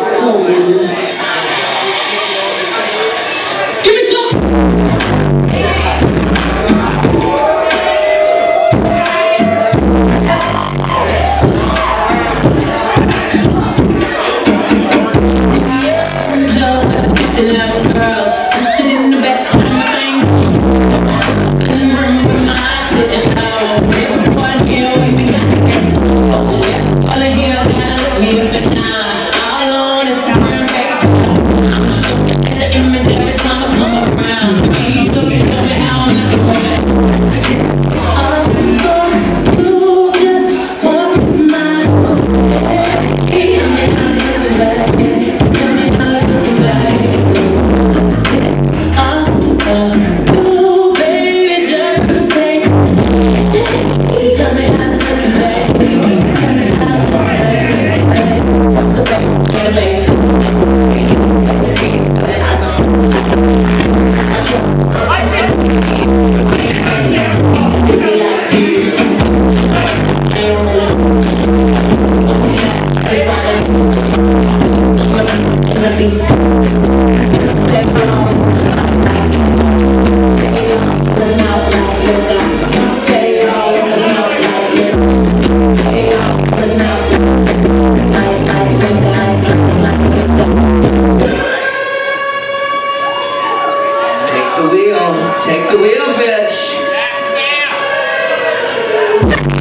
Oh. Give it to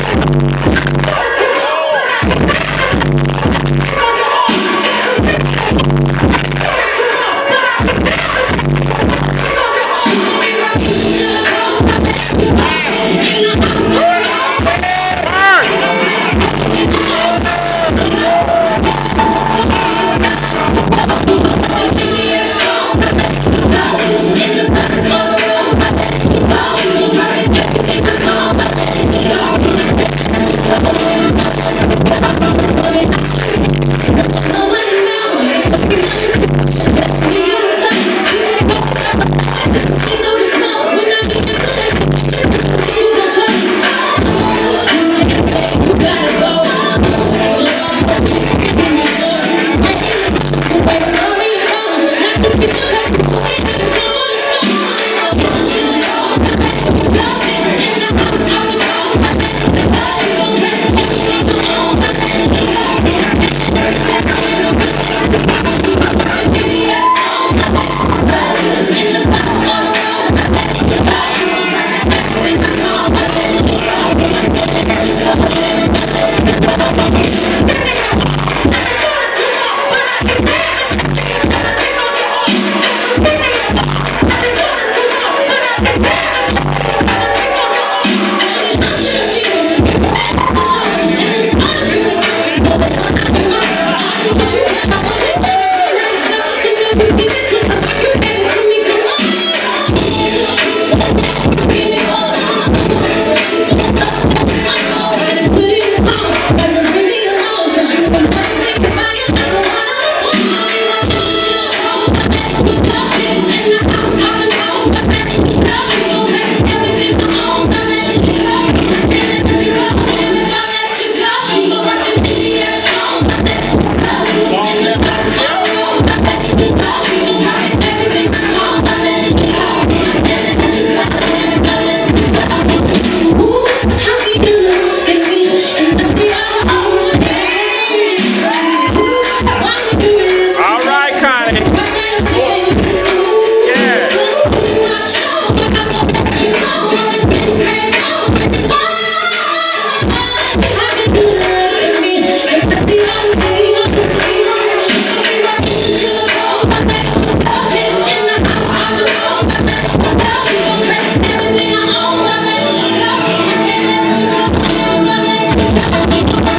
Gracias.